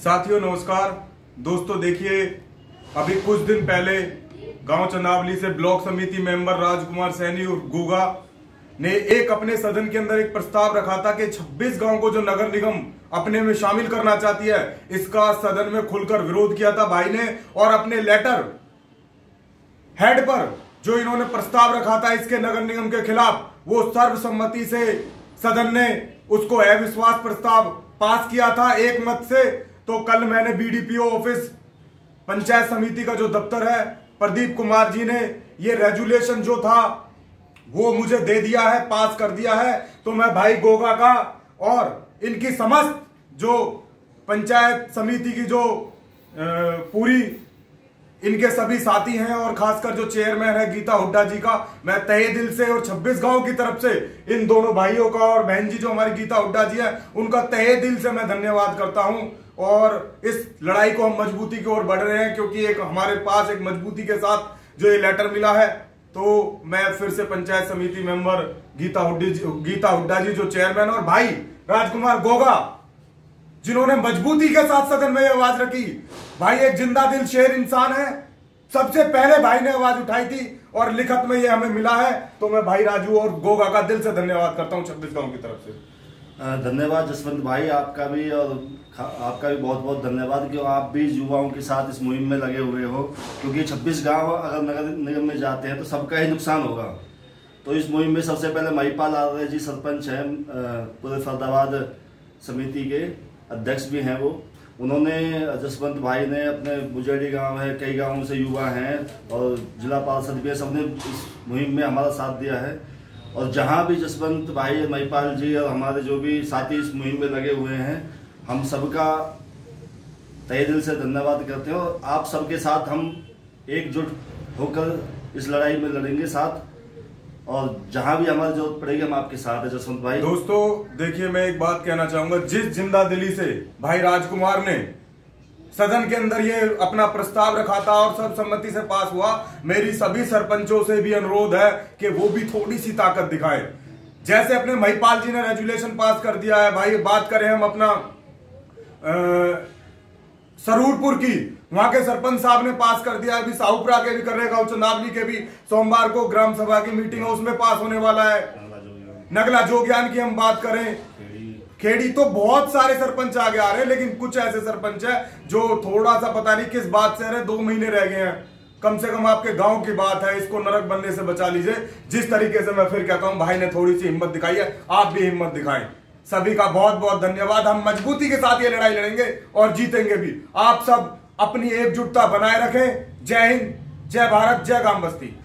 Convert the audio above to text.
साथियों, नमस्कार। दोस्तों, देखिए, अभी कुछ दिन पहले गाँव चंदावली से ब्लॉक समिति मेंबर राजकुमार सैनी और गुगा ने एक अपने सदन के अंदर एक प्रस्ताव रखा था कि 26 गाँव को जो नगर निगम अपने में शामिल करना चाहती है, इसका सदन में खुलकर विरोध किया था भाई ने और अपने लेटर हेड पर जो इन्होंने प्रस्ताव रखा था इसके नगर निगम के खिलाफ, वो सर्वसम्मति से सदन ने उसको अविश्वास प्रस्ताव पास किया था। एक मत से तो कल मैंने बीडीपीओ ऑफ़िस पंचायत समिति का जो दफ्तर है, प्रदीप कुमार जी ने ये रेजुलेशन जो था, वो मुझे दे दिया है, पास कर दिया है। तो मैं भाई गोगा का और इनकी समस्त जो पंचायत समिति की जो पूरी इनके सभी साथी हैं और खासकर जो चेयरमैन है गीता हुड्डा जी का, मैं तहे दिल से और 26 गाँव की तरफ़ से इन दोनों भाइयों का और बहन जी जो हमारी गीता हुड्डा जी है, उनका तहे दिल से मैं धन्यवाद करता हूँ। और इस लड़ाई को हम मजबूती की ओर बढ़ रहे हैं क्योंकि एक हमारे पास एक मजबूती के साथ जो ये लेटर मिला है तो मैं फिर से पंचायत समिति मेंबर गीता हुड्डी गीता हुड्डा जी जो चेयरमैन और भाई राजकुमार गोगा जिन्होंने मजबूती के साथ सदन में आवाज़ रखी। भाई, एक ज़िंदा दिल शेर इंसान है। सबसे पहले भाई ने आवाज़ उठाई थी और लिखत में ये हमें मिला है। तो मैं भाई राजू और गोगा का दिल से धन्यवाद करता हूँ छब्बीस गाँव की तरफ़ से। धन्यवाद जसवंत भाई, आपका भी और आपका भी बहुत बहुत धन्यवाद कि आप भी युवाओं के साथ इस मुहिम में लगे हुए हो। क्योंकि 26 गाँव अगर नगर निगम में जाते हैं तो सबका ही नुकसान होगा। तो इस मुहिम में सबसे पहले महिपाल आर्य जी सरपंच हैं पूरे फरदाबाद समिति के। अध्यक्ष भी हैं वो। उन्होंने, जसवंत भाई ने अपने बुजेडी गाँव है, कई गाँवों से युवा हैं और जिला पार्षद भी सबने इस मुहिम में हमारा साथ दिया है। और जहाँ भी जसवंत भाई, महिपाल जी और हमारे जो भी साथी इस मुहिम में लगे हुए हैं, हम सबका तय दिल से धन्यवाद करते हैं और आप सबके साथ हम एकजुट होकर इस लड़ाई में लड़ेंगे साथ। और जहाँ भी हमारी ज़रूरत पड़ेगी हम आपके साथ है, जसवंत भाई। दोस्तों, देखिए, मैं एक बात कहना चाहूँगा। जिस ज़िंदा दिली से भाई राजकुमार ने सदन के अंदर ये अपना प्रस्ताव रखा था और सब सम्मति से पास हुआ, मेरी सभी सरपंचों से भी अनुरोध है कि वो भी थोड़ी सी ताकत दिखाए। जैसे अपने महिपाल जी ने रेजुलेशन पास कर दिया है, भाई, बात करें हम अपना सरूरपुर की। वहाँ के सरपंच साहब ने पास कर दिया अभी साहूपुरा के भी कर रहे गाँव चंदावली के भी। सोमवार को ग्राम सभा की मीटिंग है, उसमें पास होने वाला है। नगला जोग्यान की हम बात करें। खेड़ी तो बहुत सारे सरपंच आगे आ रहे हैं, लेकिन कुछ ऐसे सरपंच है जो थोड़ा सा पता नहीं किस बात से रहे दो महीने रह गए हैं। कम से कम आपके गाँव की बात है, इसको नरक बनने से बचा लीजिए। जिस तरीके से मैं फिर कहता हूँ, भाई ने थोड़ी सी हिम्मत दिखाई है, आप भी हिम्मत दिखाएँ। सभी का बहुत बहुत धन्यवाद। हम मजबूती के साथ ये लड़ाई लड़ेंगे और जीतेंगे भी। आप सब अपनी एकजुटता बनाए रखें। जय हिंद, जय भारत, जय गाँव बस्ती।